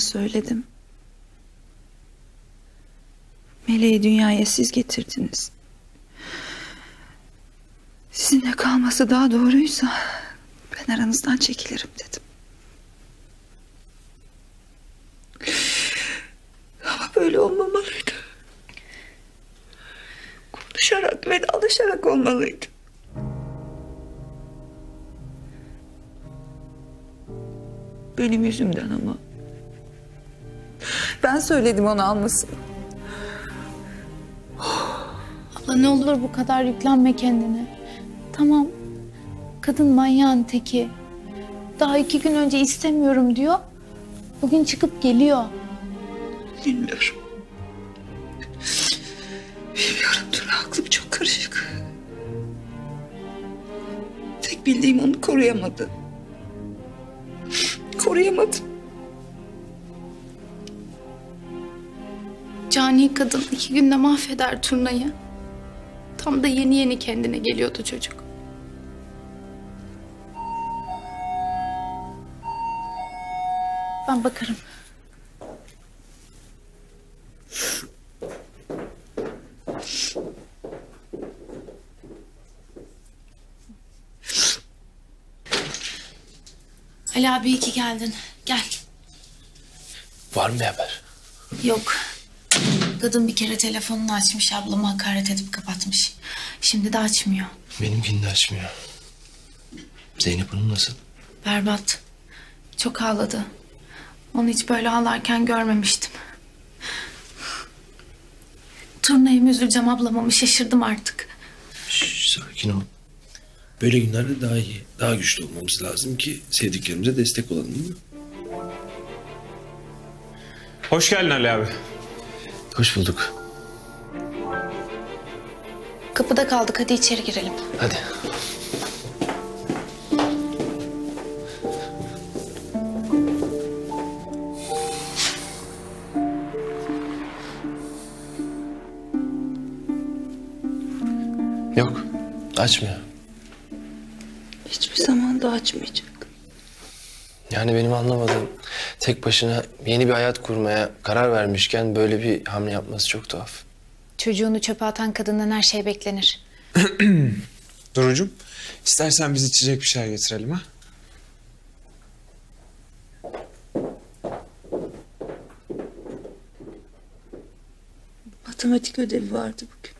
söyledim. Meleği dünyaya siz getirdiniz. Sizinle kalması daha doğruysa ben aranızdan çekilirim dedim. Ama böyle olmamalıydı. Konuşarak vedalaşarak olmalıydı. Benim yüzümden ama. Ben söyledim onu almasın. Abla ne olur bu kadar yüklenme kendine. Tamam. Kadın manyağın teki. Daha iki gün önce istemiyorum diyor. Bugün çıkıp geliyor. Bilmiyorum. Bilmiyorum Tuna aklım çok karışık. Tek bildiğim onu koruyamadı. Koruyamadım. Cani kadın iki günde mahveder turnayı. Tam da yeni yeni kendine geliyordu çocuk. Ben bakarım. Ali abi iyi ki geldin. Gel. Var mı bir haber? Yok. Kadın bir kere telefonunu açmış, ablamı hakaret edip kapatmış. Şimdi de açmıyor. Benimkini de açmıyor. Zeynep Hanım nasıl? Berbat. Çok ağladı. Onu hiç böyle ağlarken görmemiştim. Turnaya mı üzüleceğim ablama mı şaşırdım artık. Şş, sakin ol. Böyle günlerde daha iyi, daha güçlü olmamız lazım ki sevdiklerimize destek olalım değil mi? Hoş geldin Ali abi. Hoş bulduk. Kapıda kaldık hadi içeri girelim. Hadi. Yok, açmıyor. Hiçbir zaman da açmayacak. Yani benim anlamadığım tek başına yeni bir hayat kurmaya karar vermişken böyle bir hamle yapması çok tuhaf. Çocuğunu çöpe atan kadından her şey beklenir. Durucum, istersen biz içecek bir şeyler getirelim ha? Matematik ödevi vardı bugün.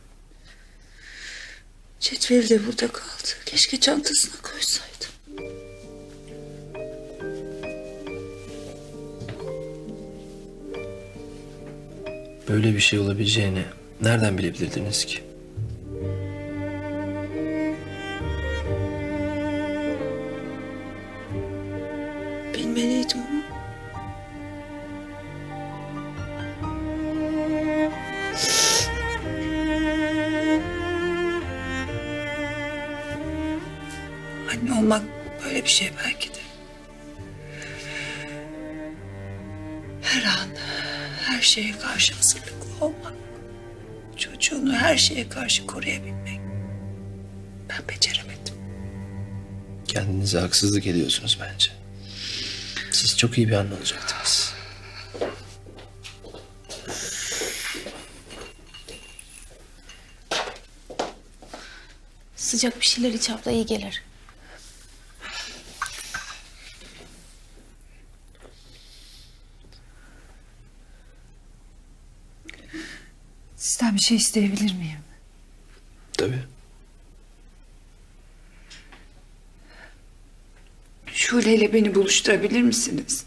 Cetveli de burada kaldı. Keşke çantasına koysaydım. Böyle bir şey olabileceğini nereden bilebilirdiniz ki? Karşı koruyabilmek. Ben beceremedim. Kendinize haksızlık ediyorsunuz bence. Siz çok iyi bir anne olacaktınız. Sıcak bir şeyler iç abla iyi gelir. Sizden bir şey isteyebilir miyim? Tabii. Şule ile beni buluşturabilir misiniz?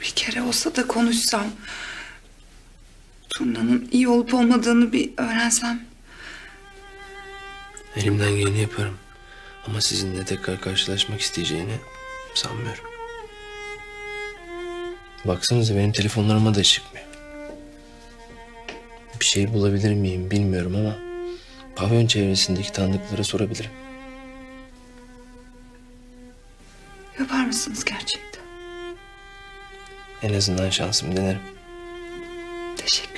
Bir kere olsa da konuşsam. Turna'nın iyi olup olmadığını bir öğrensem. Elimden geleni yaparım. Ama sizinle tekrar karşılaşmak isteyeceğini sanmıyorum. Baksanıza benim telefonlarıma da çıkmıyor. Bir şey bulabilir miyim bilmiyorum ama... ...pavyon çevresindeki tanıdıklara sorabilirim. Yapar mısınız gerçekten? En azından şansımı denerim. Teşekkür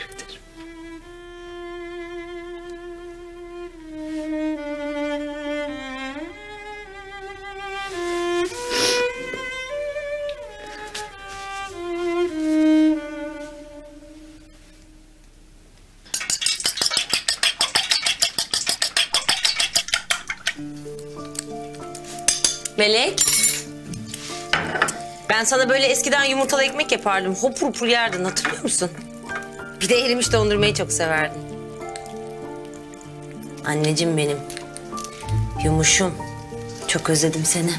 sana böyle eskiden yumurtalı ekmek yapardım. Hopur hopur yerdin hatırlıyor musun? Bir de erimiş dondurmayı çok severdin. Anneciğim benim. Yumuşum. Çok özledim seni.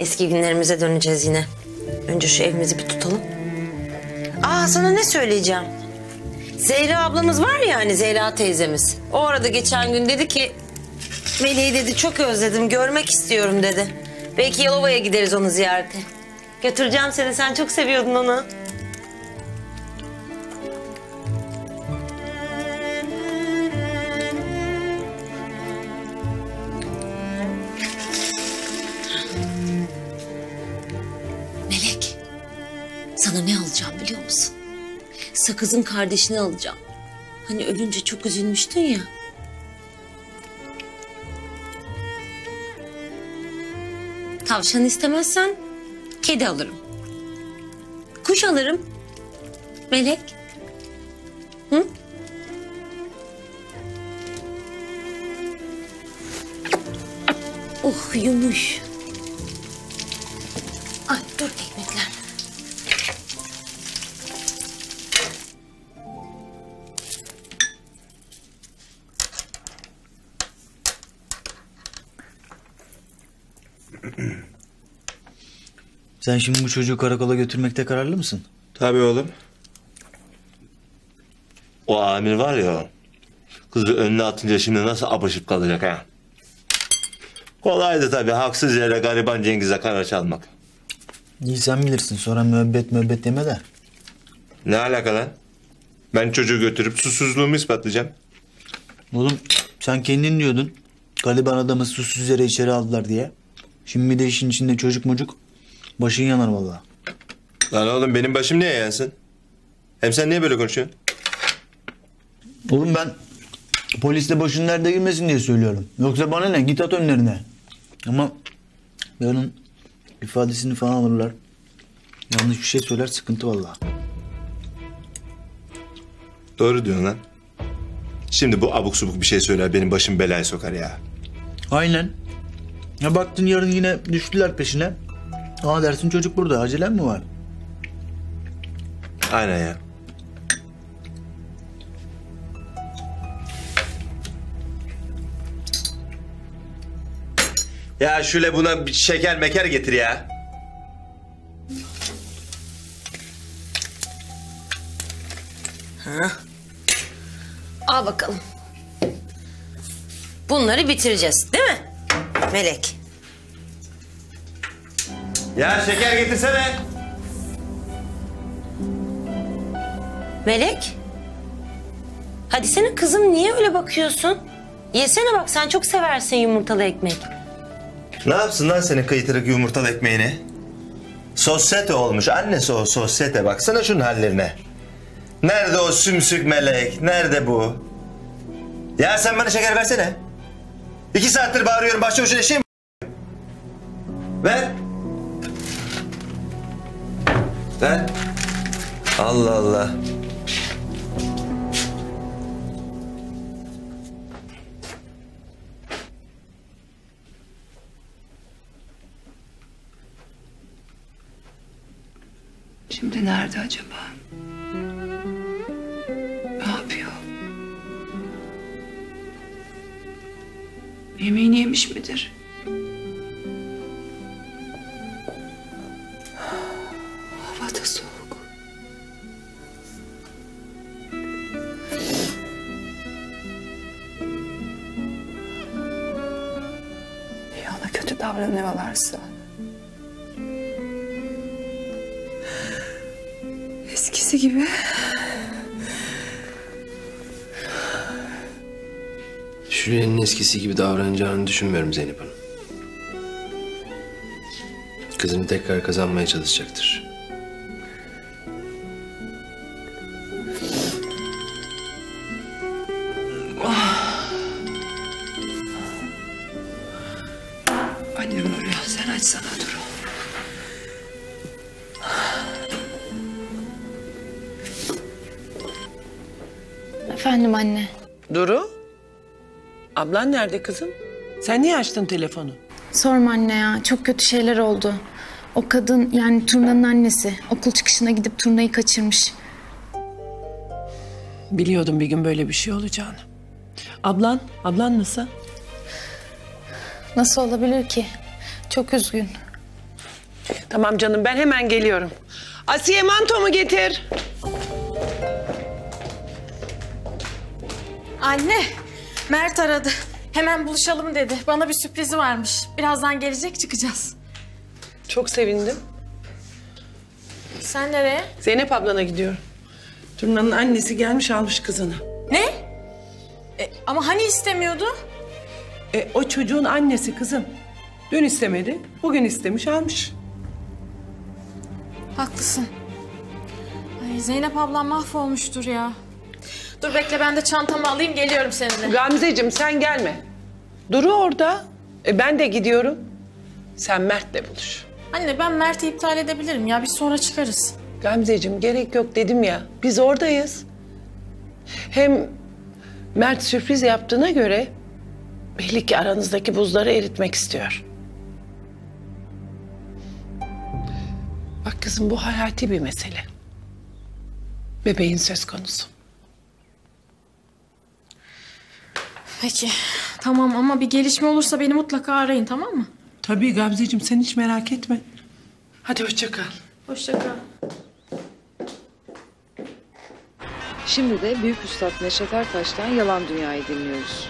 Eski günlerimize döneceğiz yine. Önce şu evimizi bir tutalım. Aa sana ne söyleyeceğim? Zehra ablamız var ya hani Zehra teyzemiz. O arada geçen gün dedi ki... Melih'i dedi çok özledim görmek istiyorum dedi. Belki Yalova'ya gideriz onu ziyarete. Götüreceğim seni sen çok seviyordun onu. Melek, sana ne alacağım biliyor musun? Sakız'ın kardeşini alacağım. Hani ölünce çok üzülmüştün ya. Tavşan istemezsen kedi alırım. Kuş alırım. Melek. Hı? Oh yumuş. Ay dur ekmekler. Sen şimdi bu çocuğu karakola götürmekte kararlı mısın? Tabii oğlum. O amir var ya, kızı önüne atınca şimdi nasıl apışıp kalacak ha? Kolaydı tabii, haksız yere gariban Cengiz'e kara çalmak. İyi sen bilirsin sonra müebbet müebbet deme de. Ne alaka lan? Ben çocuğu götürüp susuzluğumu ispatlayacağım. Oğlum sen kendin diyordun. Galiban adamı susuz yere içeri aldılar diye. Şimdi bir de işin içinde çocuk mucuk. Başın yanar vallahi. Lan oğlum benim başım niye yansın? Hem sen niye böyle konuşuyorsun? Oğlum ben polisle başın nerede girmesin diye söylüyorum. Yoksa bana ne git at önlerine. Ama yarın ifadesini falan alırlar. Yanlış bir şey söyler sıkıntı vallahi. Doğru diyorsun lan. Şimdi bu abuk subuk bir şey söyler benim başım belaya sokar ya. Aynen. Ya baktın yarın yine düştüler peşine. Aa dersin çocuk burada acelem mi var? Aynen ya. Ya şöyle buna bir şeker meker getir ya. Al bakalım. Bunları bitireceğiz değil mi? Melek. Ya şeker getirsene. Melek. Hadi senin kızım niye öyle bakıyorsun? Yesene bak sen çok seversin yumurtalı ekmek. Ne yapsın lan senin kıytırık yumurtalı ekmeğini? Sosyete olmuş. Annesi o sosyete. Baksana şunun hallerine. Nerede o sümsük melek? Nerede bu? Ya sen bana şeker versene. İki saattir bağırıyorum. Başçavuşun eşeği mi? Ver. Allah Allah. Şimdi nerede acaba? Ne yapıyor? Yemeğini yemiş midir? Davranıyorlarsa? Eskisi gibi. Şule'nin eskisi gibi davranacağını düşünmüyorum Zeynep Hanım. Kızını tekrar kazanmaya çalışacaktır. Ablan nerede kızım? Sen niye açtın telefonu? Sorma anne ya. Çok kötü şeyler oldu. O kadın yani Turna'nın annesi okul çıkışına gidip Turna'yı kaçırmış. Biliyordum bir gün böyle bir şey olacağını. Ablan, ablan nasıl? Nasıl olabilir ki? Çok üzgün. Tamam canım ben hemen geliyorum. Asiye mantomu getir. Anne, Mert aradı. Hemen buluşalım dedi. Bana bir sürprizi varmış. Birazdan gelecek çıkacağız. Çok sevindim. Sen nereye? Zeynep ablana gidiyorum. Turna'nın annesi gelmiş almış kızını. Ne? E, ama hani istemiyordu? E, o çocuğun annesi kızım. Dün istemedi, bugün istemiş almış. Haklısın. Ay, Zeynep ablam mahvolmuştur ya. Dur bekle ben de çantamı alayım geliyorum seninle. Gamzeciğim sen gelme. Duru orada. E, ben de gidiyorum. Sen Mert'le buluş. Anne ben Mert'i iptal edebilirim ya biz sonra çıkarız. Gamzeciğim gerek yok dedim ya. Biz oradayız. Hem Mert sürpriz yaptığına göre belli ki aranızdaki buzları eritmek istiyor. Bak kızım bu hayati bir mesele. Bebeğin söz konusu. Peki tamam ama bir gelişme olursa beni mutlaka arayın tamam mı? Tabii Gamzeciğim sen hiç merak etme. Hadi hoşça kal. Hoşça kal. Şimdi de Büyük Üstad Neşet Ertaş'tan Yalan Dünya'yı dinliyoruz.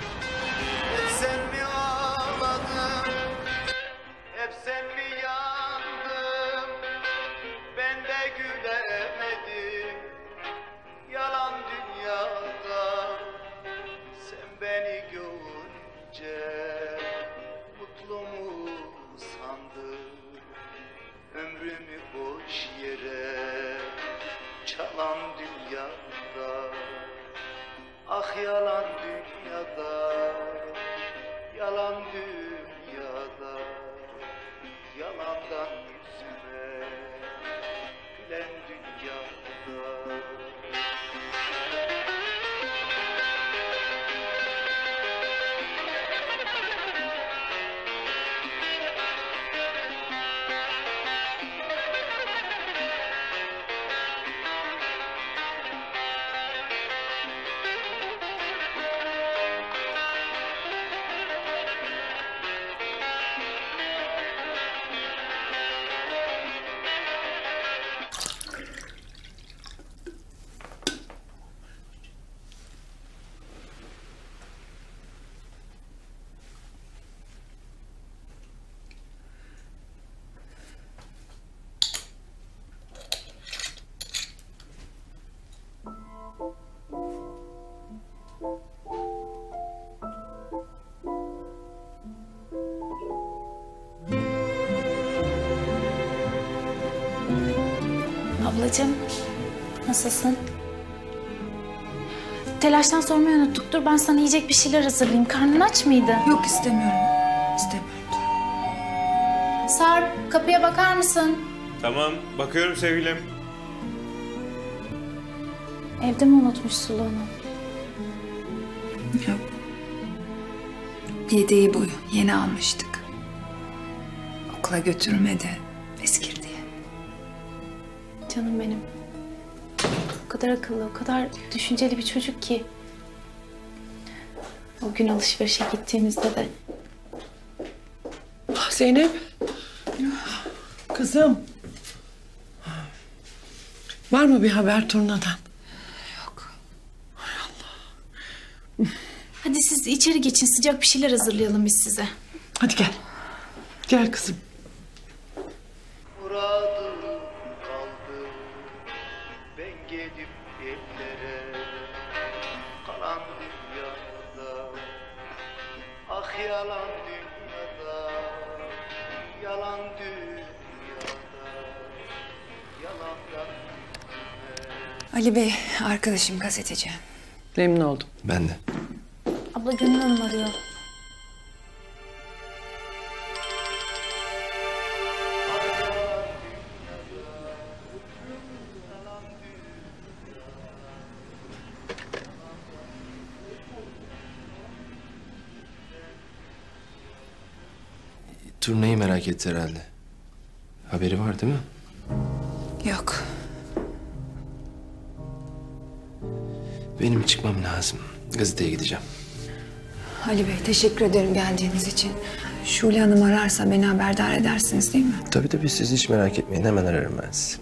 Nasılsın? Telaştan sormayı unuttuk. Dur ben sana yiyecek bir şeyler hazırlayayım. Karnın aç mıydı? Yok istemiyorum. İstemiyorum. Sarp kapıya bakar mısın? Tamam, bakıyorum sevgilim. Evde mi unutmuş Sulu onu? Yok. Yedeği bu. Yeni almıştık. Okula götürmedi. Eskir diye. Canım benim. Kadar akıllı, o kadar düşünceli bir çocuk ki. O gün alışverişe gittiğimizde de Ah, Zeynep. Kızım. Var mı bir haber Turna'dan? Hadi siz içeri geçin sıcak bir şeyler hazırlayalım biz size. Hadi gel. Gel kızım. Ali Bey arkadaşım gazeteci. Memnun oldum. Ben de. Abla Gönül Hanım arıyor. Turnayı merak etti herhalde. Haberi var değil mi? Yok. Benim çıkmam lazım. Gazeteye gideceğim. Ali Bey teşekkür ederim geldiğiniz için. Şule Hanım ararsa beni haberdar edersiniz değil mi? Tabii tabii siz hiç merak etmeyin. Hemen ararım ben sizi.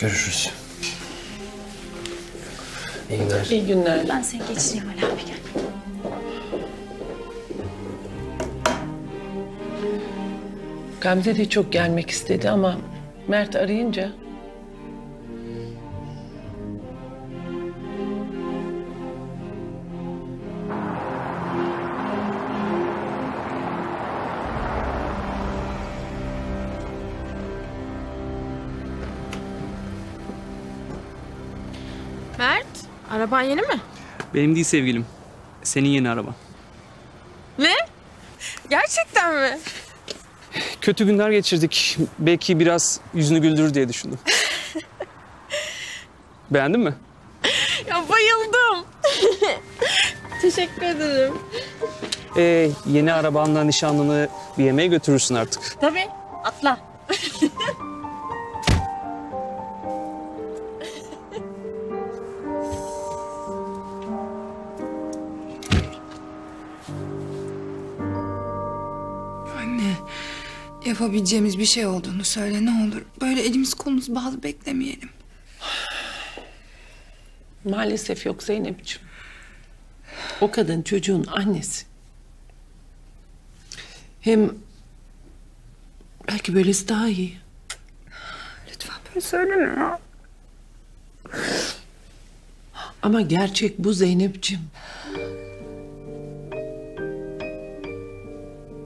Görüşürüz. İyi günler. İyi günler. Ben seni geçireyim Ali abi gel. Gamze de çok gelmek istedi ama Mert arayınca araban yeni mi? Benim değil sevgilim. Senin yeni araban. Ne? Gerçekten mi? Kötü günler geçirdik. Belki biraz yüzünü güldürür diye düşündüm. Beğendin mi? Ya bayıldım. Teşekkür ederim. Ee, yeni arabanla nişanlını bir yemeğe götürürsün artık. Tabii, atla. Yapabileceğimiz bir şey olduğunu söyle ne olur. Böyle elimiz kolumuz bağlı beklemeyelim. maalesef yok Zeynep'ciğim. O kadın çocuğun annesi. Hem belki böylesi daha iyi. Lütfen böyle söyleme ya. Ama gerçek bu Zeynep'ciğim.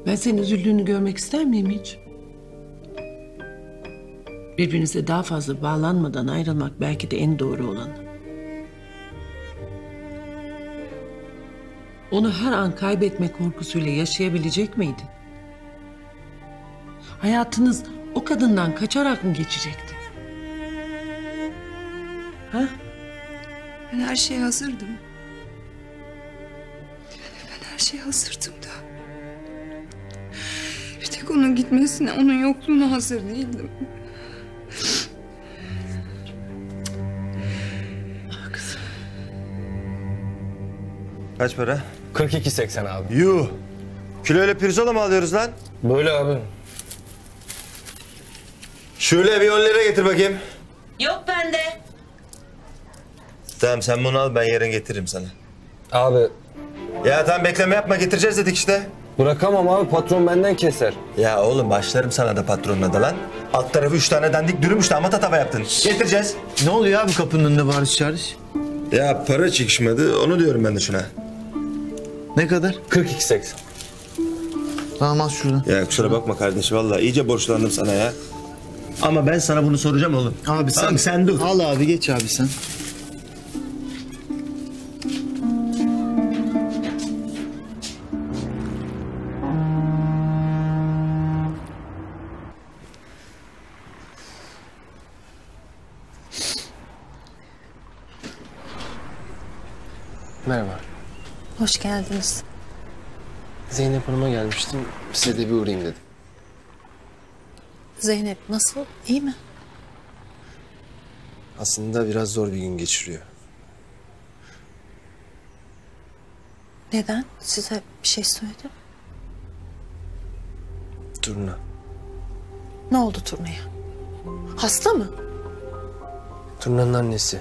Ben senin üzüldüğünü görmek ister miyim hiç? Birbirinize daha fazla bağlanmadan ayrılmak belki de en doğru olanı. Onu her an kaybetme korkusuyla yaşayabilecek miydin? Hayatınız o kadından kaçarak mı geçecekti? Ha? Ben her şeye hazırdım. Ben her şeye hazırdım da. Bir tek onun gitmesine, onun yokluğuna hazır değildim. Kızım. Kaç para? 42.80 abi. Yuh. Kiloyla pirzola mı alıyoruz lan? Böyle abi. Şöyle bir 10 lira getir bakayım. Yok bende. Tamam sen bunu al ben yarın getiririm sana. Abi Ya tamam bekleme yapma getireceğiz dedik işte. Bırakamam abi patron benden keser. Ya oğlum başlarım sana da patronuna da lan. Alt tarafı üç tane dandik dürüm işte ama tatava yaptın. Getireceğiz. Ne oluyor abi kapının önünde bağırış çağırış? Ya para çıkışmadı onu diyorum ben de şuna. Ne kadar? 42.80. Tamam az şuradan. Ya kusura bakma kardeş vallahi iyice borçlandım sana ya. Ama ben sana bunu soracağım oğlum. Abi sen, Tamam, sen dur. Al abi geç abi sen. Hoş geldiniz. Zeynep Hanım'a gelmiştim. Size de bir uğrayayım dedim. Zeynep nasıl? İyi mi? Aslında biraz zor bir gün geçiriyor. Neden? Size bir şey söyledi. Turna. Ne oldu turnaya? Hasta mı? Turna'nın annesi.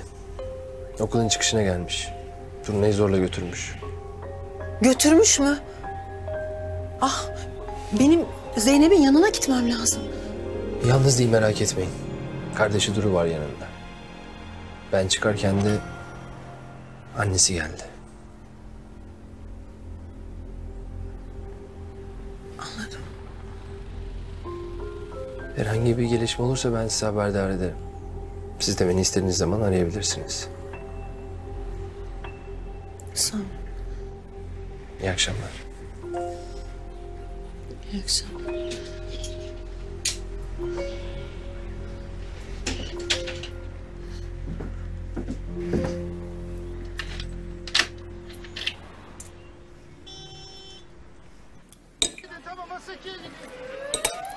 Okulun çıkışına gelmiş. Turna'yı zorla götürmüş. Götürmüş mü? Ah benim Zeynep'in yanına gitmem lazım. Yalnız değil merak etmeyin. Kardeşi Duru var yanında. Ben çıkarken de annesi geldi. Anladım. Herhangi bir gelişme olursa ben size haberdar ederim. Siz de beni istediğiniz zaman arayabilirsiniz. Sağ ol. İyi akşamlar. İyi akşamlar.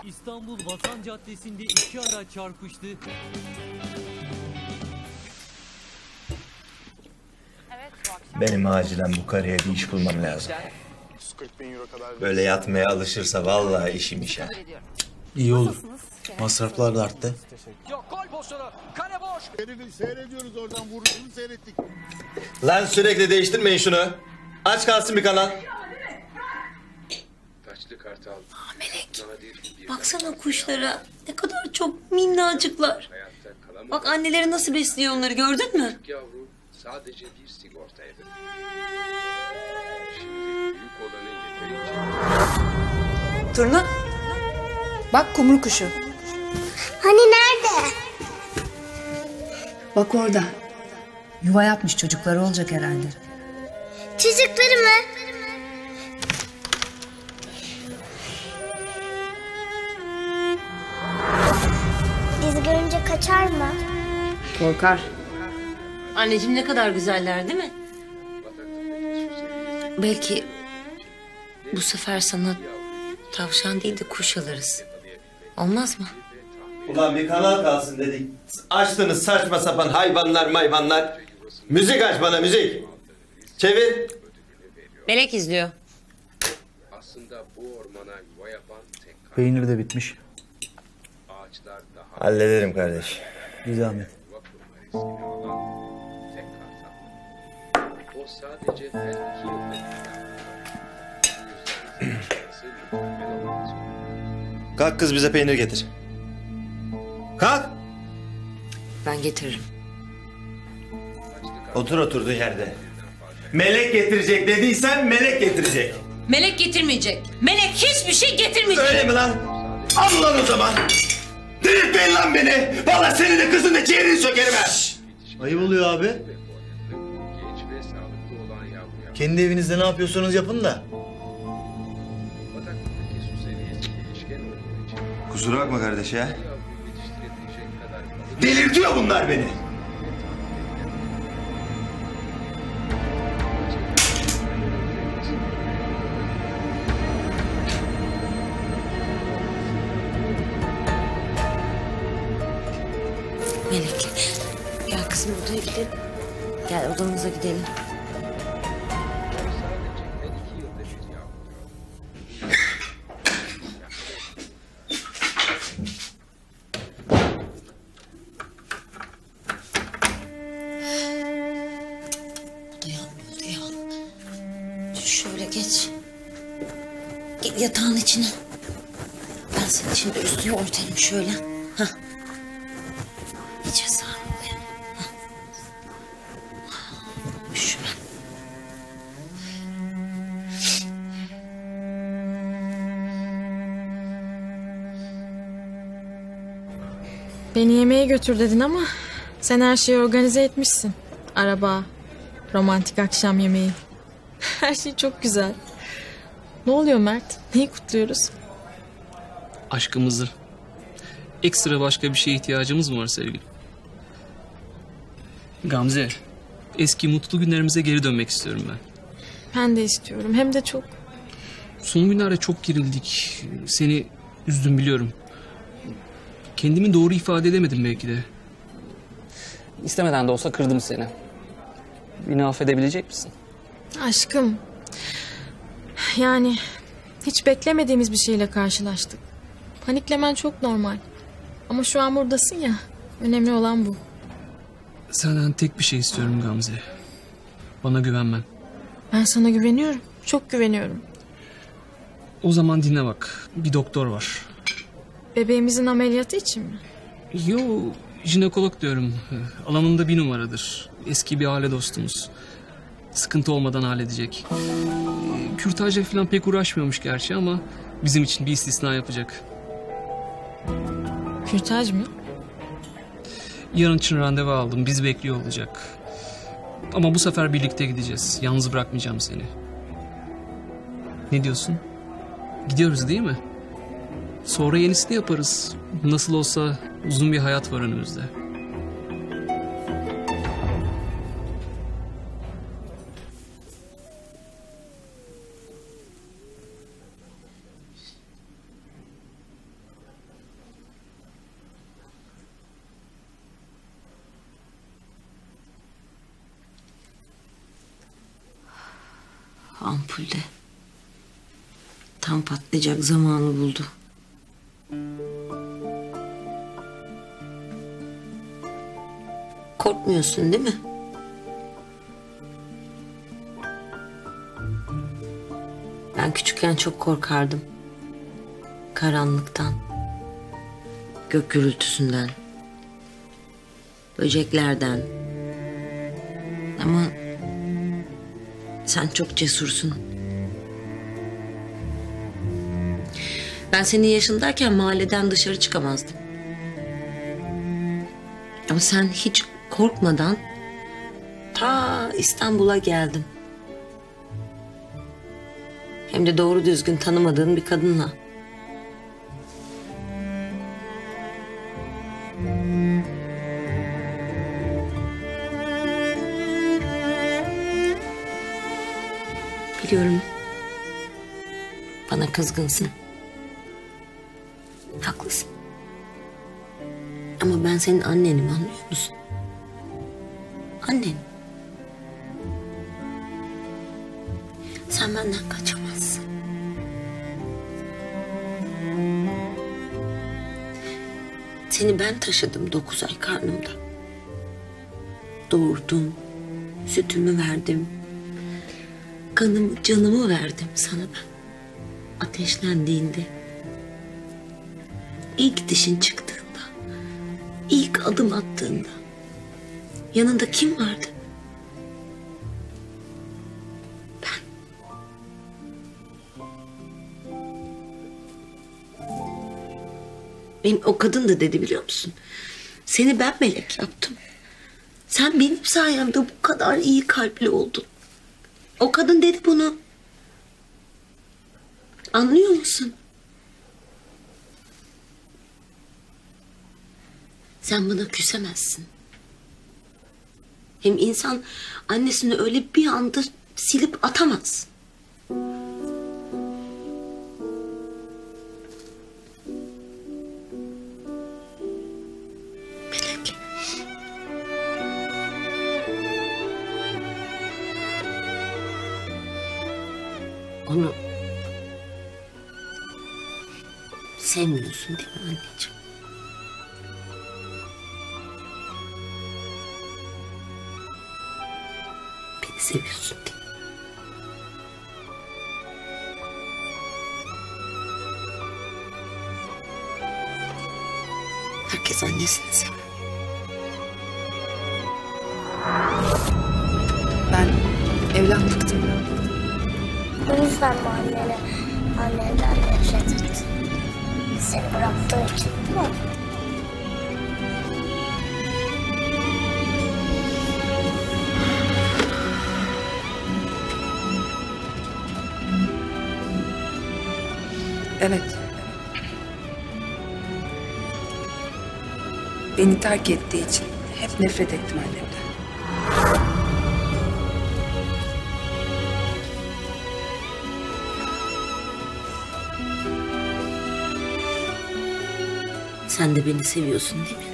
İstanbul Vatan Caddesi'nde iki araç çarpıştı. Benim acilen bu karıya bir iş bulmam lazım. Böyle yatmaya alışırsa vallahi işim işe. İyi olur. Masraflar da arttı. Seyrediyoruz oradan vuruşunu seyrettik. Lan sürekli değiştirmeyin şunu. Aç kalsın bir kanal. Melek, baksana kuşlara. Ne kadar çok minnacıklar. Bak anneleri nasıl besliyor onları gördün mü? Yavru sadece bir sigortaydı. Şimdi büyük olanı yeterince Turna. Bak kumru kuşu. Hani nerede? Bak orada. Yuva yapmış çocukları olacak herhalde. Çocukları mı? Bizi görünce kaçar mı? Korkar. Anneciğim ne kadar güzeller değil mi? Belki bu sefer sana tavşan değil de kuş alırız. Olmaz mı? Ulan bir kanal kalsın dedik. Açtınız saçma sapan hayvanlar mayvanlar. Müzik aç bana müzik. Çevir. Melek izliyor. aslında bu ormana yuva yapan tek Peynir de bitmiş. ağaçlar daha Hallederim kardeş. Bir zahmet. Sadece her iki yılda. Kalk kız bize peynir getir. Kalk. Ben getiririm. Otur oturduğun yerde. Melek getirecek dediysen melek getirecek. Melek getirmeyecek. Melek hiçbir şey getirmeyecek. Öyle mi lan? Al lan o zaman. Delirtmeyin lan beni. Vallahi seni de kızın da ciğerini sökerim ha. Ayıp oluyor abi. Kendi evinizde ne yapıyorsanız yapın da. Kusura bakma kardeş ya. Delirtiyor bunlar beni. Melek. Gel kızım odaya gidelim. Gel odamıza gidelim. Götür dedin ama sen her şeyi organize etmişsin. Araba, romantik akşam yemeği. Her şey çok güzel. Ne oluyor Mert? Neyi kutluyoruz? Aşkımızı. Ekstra başka bir şeye ihtiyacımız mı var sevgilim? Gamze, eski mutlu günlerimize geri dönmek istiyorum ben. Ben de istiyorum. Hem de çok. Son günlerde çok gerildik. Seni üzdüm biliyorum. Kendimi doğru ifade edemedim belki de. İstemeden de olsa kırdım seni. Beni affedebilecek misin? Aşkım. Yani hiç beklemediğimiz bir şeyle karşılaştık. Paniklemen çok normal. Ama şu an buradasın ya. Önemli olan bu. Senden tek bir şey istiyorum Gamze. Bana güvenmen. Ben sana güveniyorum. Çok güveniyorum. O zaman dinle bak. Bir doktor var. Bebeğimizin ameliyatı için mi? Yo, jinekolog diyorum. Alanında bir numaradır. Eski bir aile dostumuz. Sıkıntı olmadan halledecek. Kürtajla falan pek uğraşmıyormuş gerçi ama bizim için bir istisna yapacak. Kürtaj mı? Yarın için randevu aldım. Biz bekliyor olacak. Ama bu sefer birlikte gideceğiz. Yalnız bırakmayacağım seni. Ne diyorsun? Gidiyoruz değil mi? Sonra yenisini yaparız. Nasıl olsa uzun bir hayat var önümüzde. ampulde. Tam patlayacak zamanı buldu. Korkmuyorsun değil mi? Ben küçükken çok korkardım. Karanlıktan. Gök gürültüsünden. Böceklerden. Ama sen çok cesursun. Ben senin yaşındayken mahalleden dışarı çıkamazdım. Ama sen hiç korkmadan ta İstanbul'a geldin. Hem de doğru düzgün tanımadığın bir kadınla. Biliyorum. Bana kızgınsın. Haklısın. Ama ben senin annenim anlıyor musun? Annen. Sen benden kaçamazsın. Seni ben taşıdım dokuz ay karnımda. Doğurdum, sütümü verdim. Kanımı, canımı verdim sana ben. Ateşlendiğinde. ilk dişin çıktığında. ilk adım attığında. Yanında kim vardı? Benim o kadın da dedi biliyor musun? Seni ben melek yaptım. Sen benim sayemde bu kadar iyi kalpli oldun. O kadın dedi bunu. Anlıyor musun? Sen bana küsemezsin. Hem insan annesini öyle bir anda silip atamaz. Melek. Onu sevmiyorsun değil mi anneciğim? Seviyorsun mi? Herkes annesini sever. Ben evlatlıktım. Bu yüzden mi annene, annenden nefret ettin? Seni bıraktığı için değil mi? Evet. Beni terk ettiği için hep nefret ettim annemden. Sen de beni seviyorsun değil mi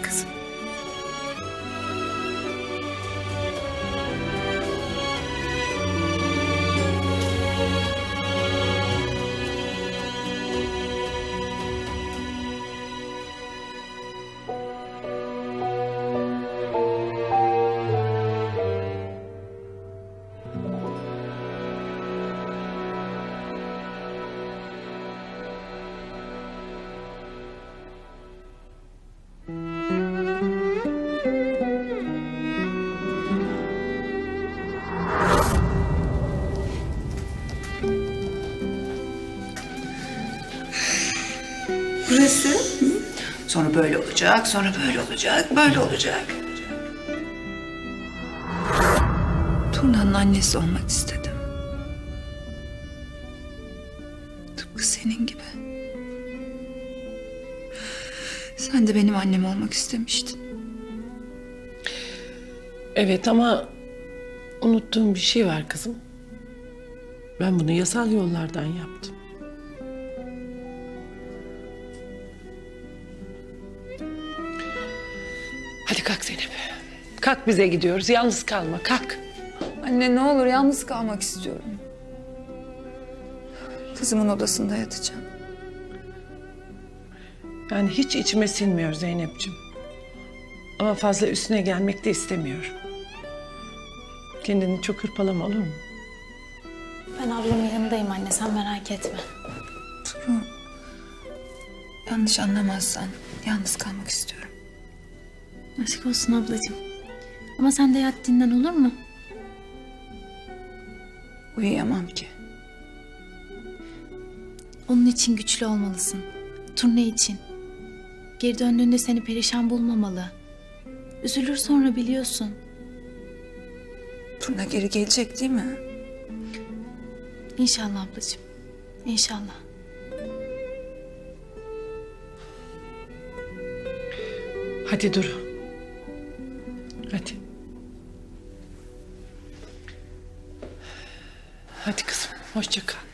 böyle olacak, sonra böyle olacak, böyle olacak. Turna'nın annesi olmak istedim. Tıpkı senin gibi. Sen de benim annem olmak istemiştin. Evet ama unuttuğum bir şey var kızım. Ben bunu yasal yollardan yaptım. Kalk bize gidiyoruz. Yalnız kalma. Kalk. Anne ne olur yalnız kalmak istiyorum. Kızımın odasında yatacağım. Yani hiç içime sinmiyor Zeynep'ciğim. Ama fazla üstüne gelmek de istemiyorum. Kendini çok hırpalama olur mu? Ben ablamın yanındayım anne sen merak etme. Duru. Yanlış anlamazsan yalnız kalmak istiyorum. Aşk olsun ablacığım. Ama sen de yat dinlen olur mu? Uyuyamam ki. Onun için güçlü olmalısın. Turne için. Geri döndüğünde seni perişan bulmamalı. Üzülür sonra biliyorsun. Turna geri gelecek değil mi? İnşallah ablacığım. İnşallah. Hadi Duru. Hoşça kal.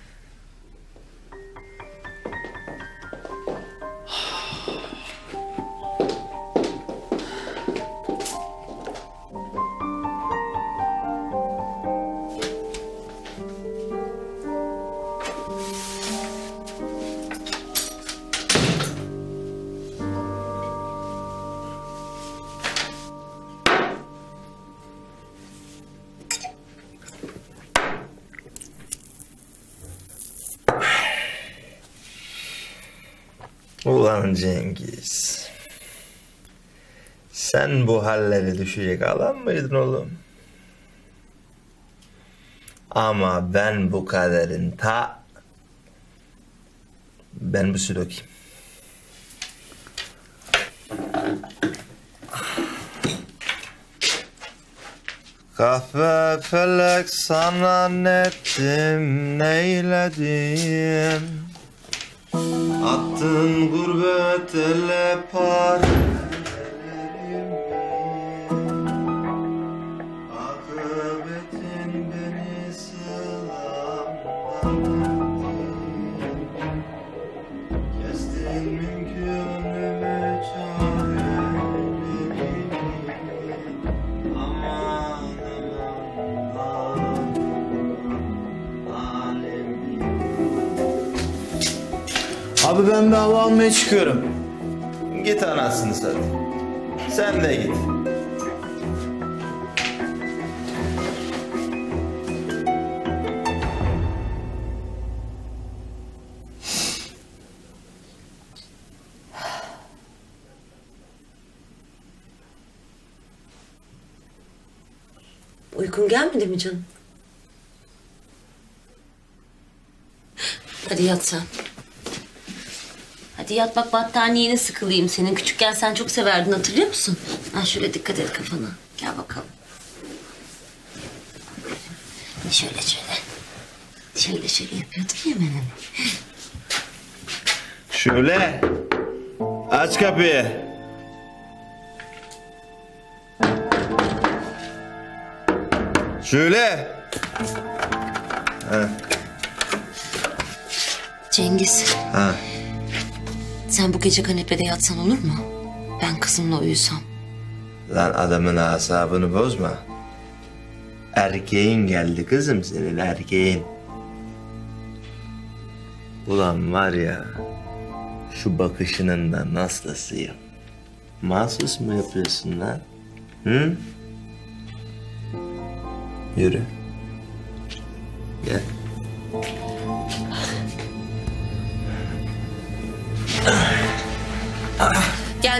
Sen bu hallere düşecek adam mıydın oğlum? Ama ben bu kaderin ta... Ben bu su dökeyim. Kahve felek sana nettim neyledim Attın gurbet ele par Abi ben bir hava almaya çıkıyorum. Git anasını satayım. Sen de git. Uykun gelmedi mi canım? Hadi yat sen. Hadi yat bak battaniyene sıkılayım senin. Küçükken sen çok severdin hatırlıyor musun? Ha şöyle dikkat et kafana. Gel bakalım. Şöyle şöyle. Şöyle şöyle yapıyordum ya ben hani. Şöyle. Aç kapıyı. Şöyle. Ha. Cengiz Ha. Sen bu gece kanepede yatsan olur mu? Ben kızımla uyusam. Lan adamın asabını bozma. Erkeğin geldi kızım senin erkeğin. Ulan var ya şu bakışının da nasılsıyım. Mahsus mu yapıyorsun lan? Hı? Yürü.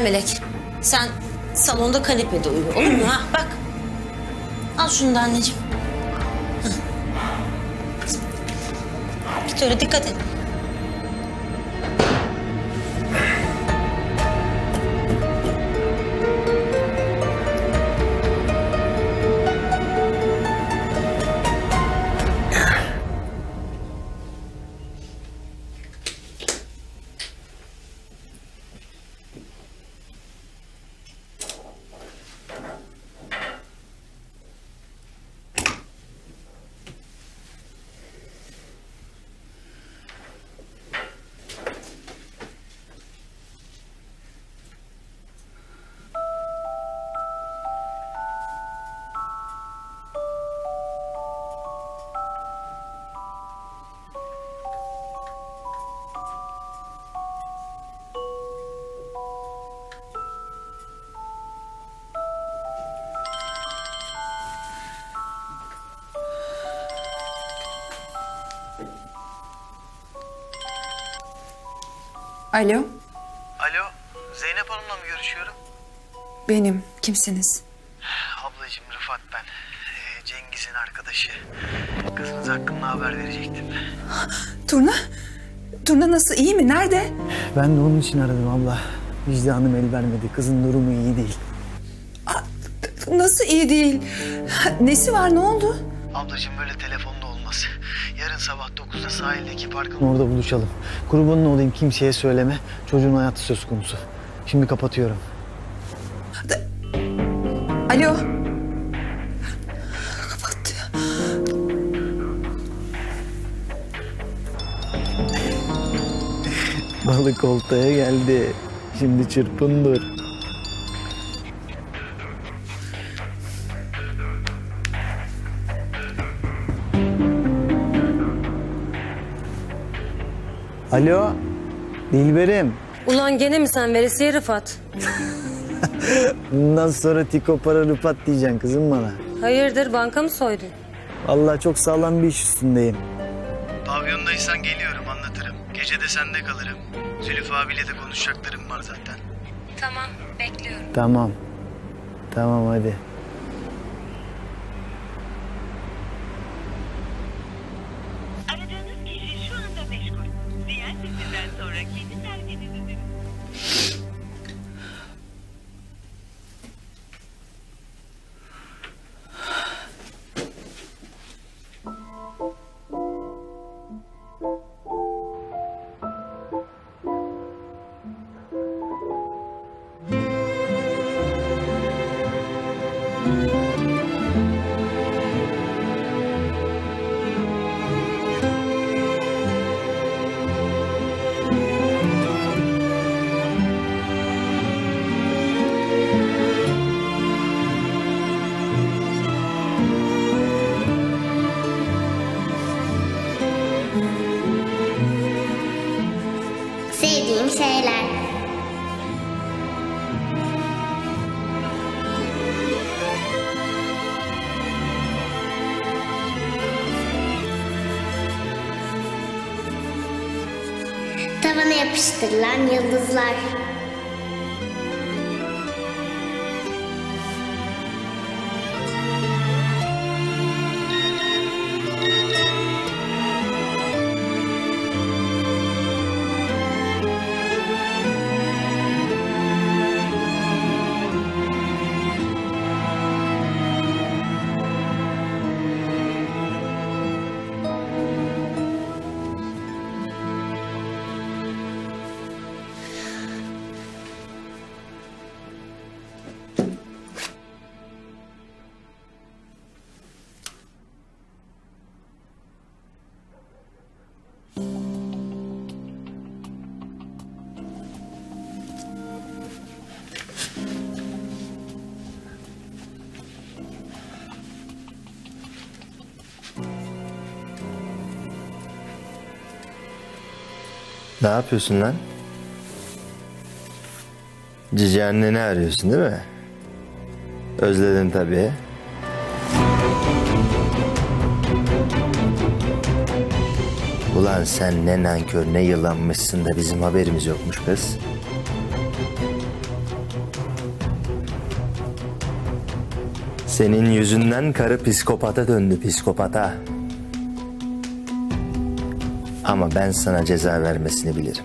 Melek. Sen salonda kanepede uyu olur mu? Ha bak. Al şunu da anneciğim. Git öyle dikkat et. Alo, Alo, Zeynep Hanım'la mı görüşüyorum? benim. Kimsiniz? Ablacığım Rıfat ben. Ee, Cengiz'in arkadaşı. Kızınız hakkında haber verecektim. Turna? Turna nasıl? iyi mi? Nerede? Ben de onun için aradım abla. Vicdanım el vermedi. Kızın durumu iyi değil. Nasıl iyi değil? Nesi var? Ne oldu? Ablacığım böyle telefonda olmaz. Yarın sabah 9'da sahildeki parkın orada buluşalım. Grubunun olayım kimseye söyleme. Çocuğun hayatı söz konusu. Şimdi kapatıyorum. Alo. Balık oltaya geldi. Şimdi çırpın Alo, Dilberim. Ulan gene mi sen veresiye Rıfat? Bundan sonra tiko para rıfat diyeceksin kızım bana. Hayırdır banka mı soydun? Vallahi çok sağlam bir iş üstündeyim. Pavyondaysan geliyorum anlatırım. Gece de sende kalırım. Zülüf abiyle de konuşacaklarım var zaten. Tamam bekliyorum. Tamam. Tamam hadi. Yapıştırılan yıldızlar. Ne yapıyorsun lan? Cici anneni arıyorsun değil mi? Özledin tabii. Ulan sen ne nankör ne yılanmışsın da bizim haberimiz yokmuş kız. Senin yüzünden karı psikopata döndü psikopata. Ama ben sana ceza vermesini bilirim.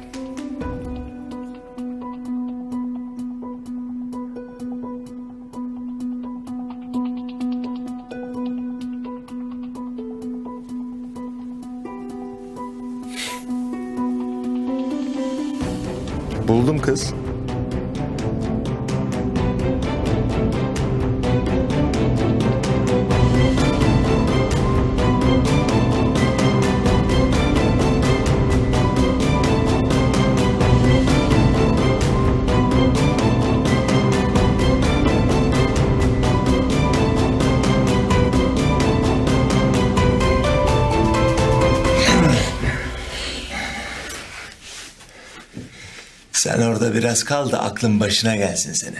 Buldum kız. Biraz kal da aklın başına gelsin senin.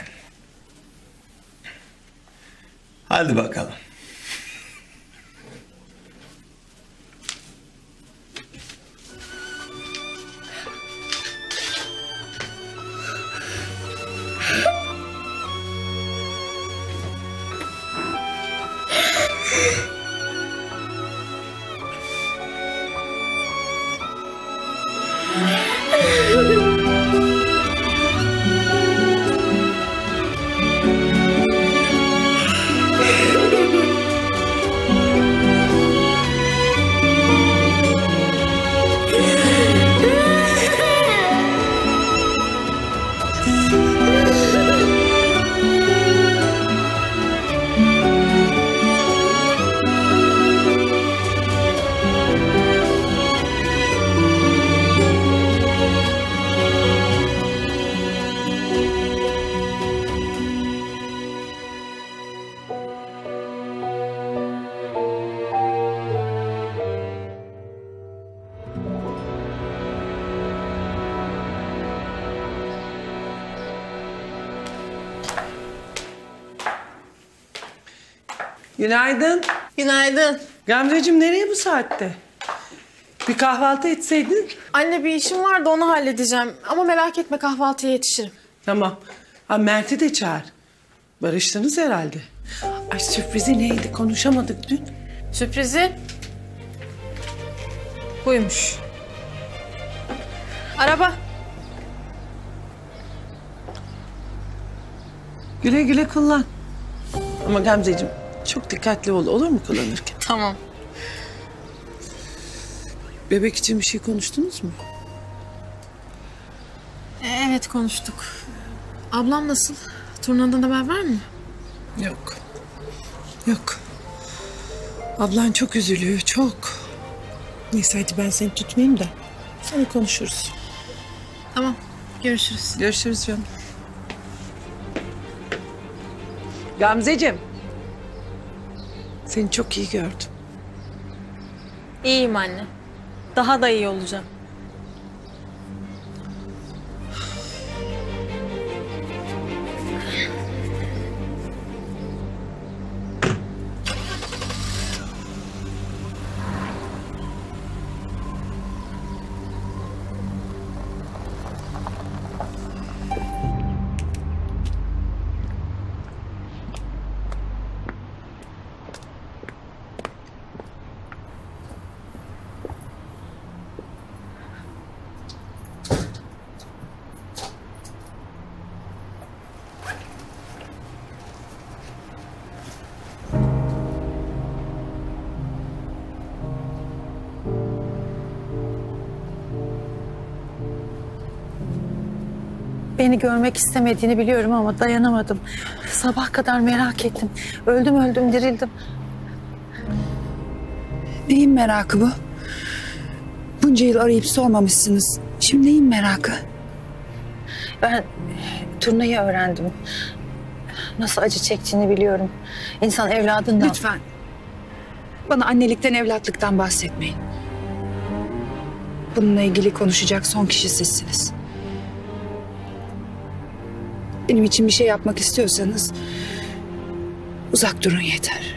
Hadi bakalım. Günaydın. Günaydın. Gamzeciğim nereye bu saatte? Bir kahvaltı etseydin. Anne bir işim vardı onu halledeceğim. Ama merak etme kahvaltıya yetişirim. Tamam. Ha Mert'i de çağır. Barıştınız herhalde. Ay sürprizi neydi konuşamadık dün. Sürprizi buymuş. Araba. Güle güle kullan. Ama Gamzeciğim çok dikkatli ol olur mu kullanırken? Tamam. Bebek için bir şey konuştunuz mu? E, Evet konuştuk. Ablam nasıl? Turnadan haber var mı? Yok. Yok. Ablan çok üzülüyor çok. Neyse hadi ben seni tutmayayım da. Sonra konuşuruz. Tamam. Görüşürüz. Görüşürüz canım. Gamzeciğim. Seni çok iyi gördüm. İyiyim anne. Daha da iyi olacağım. Beni görmek istemediğini biliyorum ama dayanamadım. Sabah kadar merak ettim. Öldüm öldüm dirildim. Neyin merakı bu? Bunca yıl arayıp sormamışsınız. Şimdi neyin merakı? Ben turnayı öğrendim. Nasıl acı çektiğini biliyorum. İnsan evladından... Lütfen. Bana annelikten evlatlıktan bahsetmeyin. Bununla ilgili konuşacak son kişi sizsiniz. Benim için bir şey yapmak istiyorsanız uzak durun yeter.